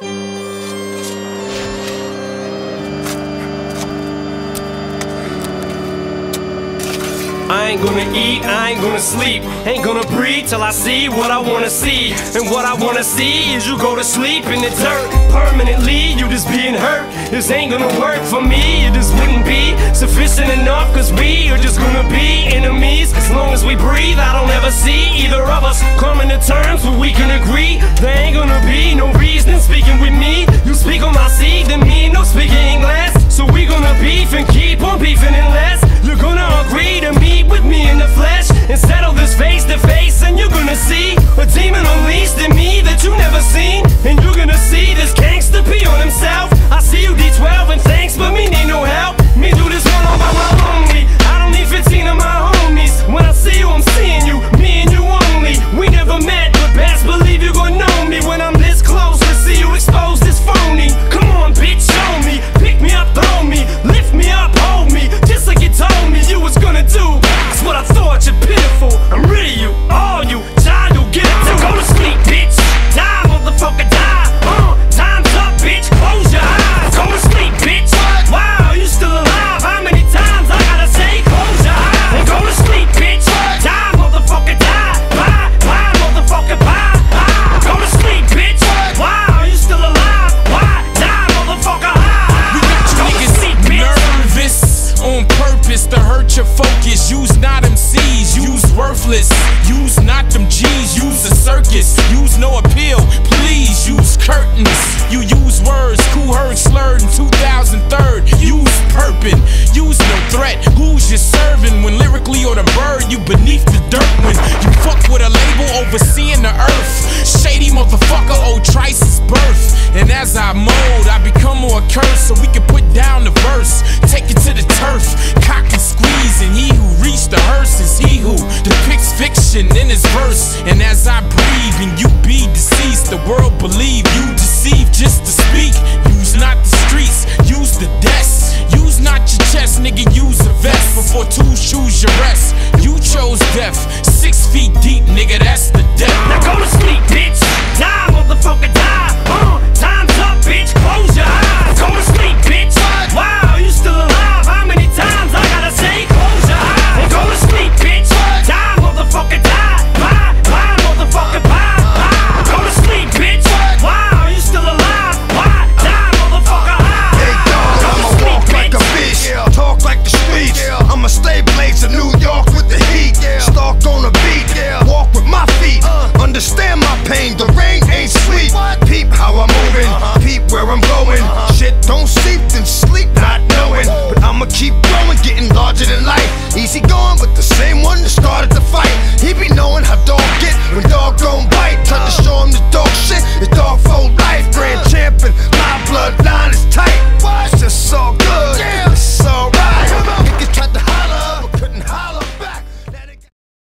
Thank you. I ain't gonna eat, I ain't gonna sleep, ain't gonna breathe till I see what I wanna see. And what I wanna see is you go to sleep in the dirt permanently. You just being hurt. This ain't gonna work for me. It just wouldn't be sufficient enough, cause we are just gonna be enemies. As long as we breathe, I don't ever see either of us coming to terms where we can agree. There ain't gonna be no reason speaking with me. You speak on my seed, then me no speaking English. So we gonna beef and keep on beefing and you're And you're purpose your focus. Use not them C's, use worthless. Use not them G's, use a circus. Use no appeal, please use curtains. You use words, who heard slurred in 2003. Use purping, use no threat. Who's you serving when lyrically or the bird you beneath the dirt when you fuck with a label overseeing the earth? Shady motherfucker, mold, I become more cursed so we can put down the verse. Take it to the turf, cock and squeeze. And he who reached the hearse is he who depicts fiction in his verse. And as I breathe and you be deceased, the world believe you deceive just to speak. Use not the streets, use the desk. Use not your chest, nigga, use a vest before two shoes your rest. You chose death, six feet deep, nigga, that's getting larger than life. Easy going, but the same one that started the fight. He be knowing.